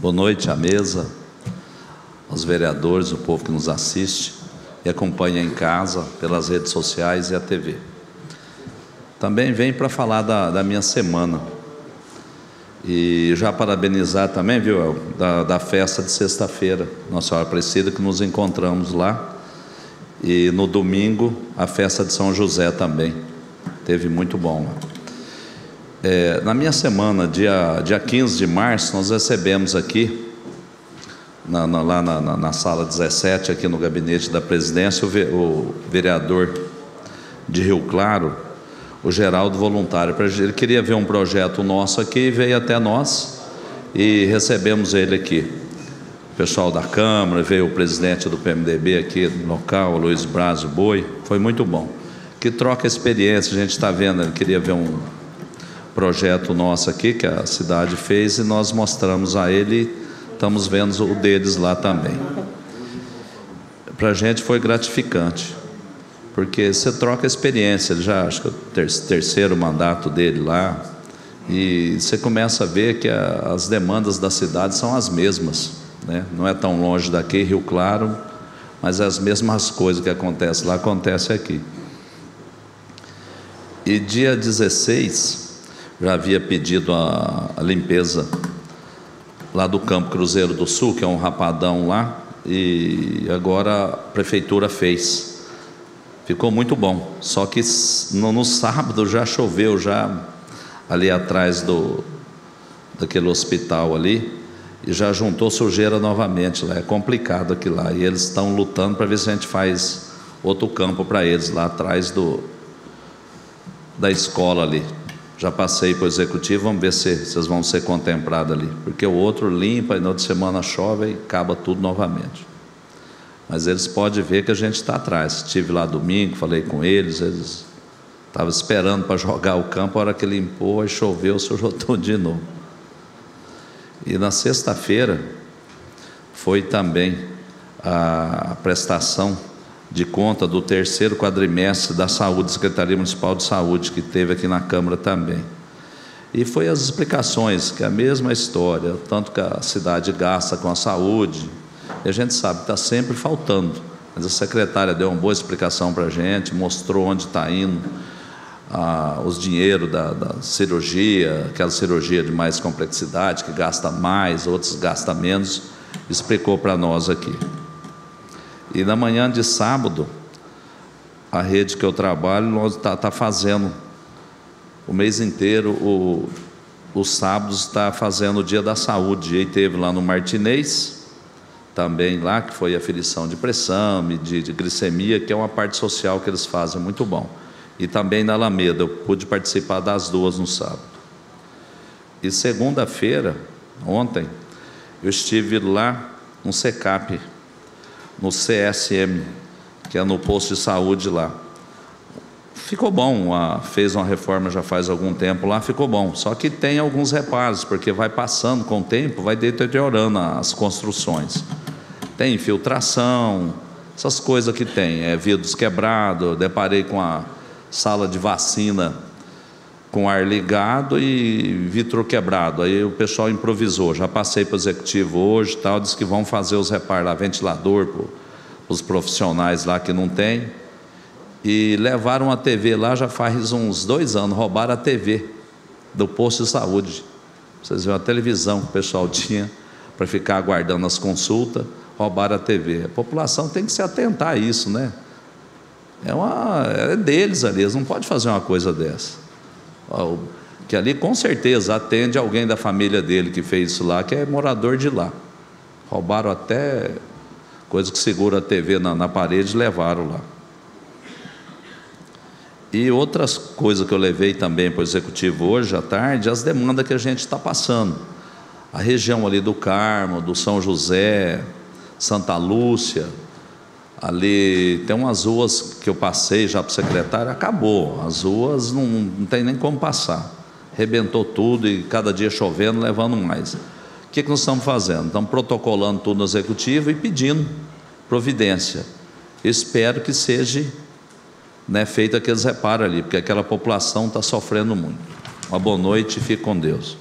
Boa noite à mesa, aos vereadores, o povo que nos assiste e acompanha em casa, pelas redes sociais e a TV. Também vem para falar da, da, minha semana. E já parabenizar também, viu, da, da festa de sexta-feira, Nossa Senhora Aparecida, que nos encontramos lá. E no domingo, a festa de São José também. Teve muito bom lá. É, na minha semana, dia, dia 15 de março, nós recebemos aqui, na, na, lá na, na, sala 17, aqui no gabinete da presidência, o, ve, o vereador de Rio Claro, o Geraldo Voluntário. Ele queria ver um projeto nosso aqui e veio até nós e recebemos ele aqui. O pessoal da Câmara, veio o presidente do PMDB aqui no local, o Luiz Brazo Boi, foi muito bom. Que troca experiência, a gente está vendo, ele queria ver um, projeto nosso aqui que a cidade fez e nós mostramos a ele, estamos vendo o deles lá também. Para a gente foi gratificante, porque você troca experiência, ele já acho que é o terceiro mandato dele lá, e você começa a ver que a, as demandas da cidade são as mesmas, né? não é tão longe daqui, Rio Claro, mas as mesmas coisas que acontecem lá acontecem aqui. E dia 16, já havia pedido a, a limpeza lá do Campo Cruzeiro do Sul, que é um rapadão lá, e agora a prefeitura fez. Ficou muito bom. Só que no, no sábado já choveu já ali atrás do daquele hospital ali e já juntou sujeira novamente lá. É complicado aquilo lá. E eles estão lutando para ver se a gente faz outro campo para eles lá atrás do da escola ali. Já passei para o executivo, vamos ver se vocês vão ser contemplados ali. Porque o outro limpa e na outra semana chove e acaba tudo novamente. Mas eles podem ver que a gente está atrás. Estive lá domingo, falei com eles, eles estavam esperando para jogar o campo, a hora que limpou, aí choveu, sujou de novo. E na sexta-feira foi também a prestação de conta do terceiro quadrimestre da saúde, Secretaria Municipal de Saúde, que teve aqui na Câmara também. E foi as explicações, que é a mesma história, tanto que a cidade gasta com a saúde, e a gente sabe que está sempre faltando. Mas a secretária deu uma boa explicação para a gente, mostrou onde está indo ah, os dinheiros da, da, cirurgia, aquela cirurgia de mais complexidade, que gasta mais, outros gasta menos, explicou para nós aqui. E na manhã de sábado, a rede que eu trabalho está tá fazendo o mês inteiro, o, os sábados está fazendo o dia da saúde. E teve lá no Martinez, também lá, que foi aferição de pressão, de, de glicemia, que é uma parte social que eles fazem muito bom. E também na Alameda, eu pude participar das duas no sábado. E segunda-feira, ontem, eu estive lá no SECAP, no CSM, que é no posto de saúde lá. Ficou bom, fez uma reforma já faz algum tempo lá, ficou bom. Só que tem alguns reparos, porque vai passando com o tempo, vai deteriorando as construções. Tem infiltração, essas coisas que tem, é vidros quebrados, deparei com a sala de vacina com ar ligado e vitro quebrado. Aí o pessoal improvisou. Já passei para o executivo hoje, tal, disse que vão fazer os reparos lá, ventilador para os profissionais lá que não tem. E levaram a TV lá já faz uns dois anos, roubaram a TV do posto de saúde. Vocês viram a televisão que o pessoal tinha para ficar aguardando as consultas, roubaram a TV. A população tem que se atentar a isso, né? É, uma, é deles ali, eles não podem fazer uma coisa dessa que ali com certeza atende alguém da família dele que fez isso lá, que é morador de lá. Roubaram até coisa que segura a TV na, na parede e levaram lá. E outras coisas que eu levei também para o executivo hoje à tarde, as demandas que a gente está passando. A região ali do Carmo, do São José, Santa Lúcia, Ali tem umas ruas que eu passei já para o secretário, acabou. As ruas não, não tem nem como passar. Rebentou tudo e cada dia chovendo, levando mais. O que, que nós estamos fazendo? Estamos protocolando tudo no executivo e pedindo providência. Espero que seja né, feito aqueles reparos ali, porque aquela população está sofrendo muito. Uma boa noite e fique com Deus.